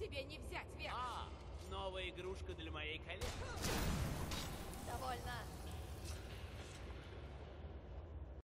Тебе не взять верх. А, новая игрушка для моей.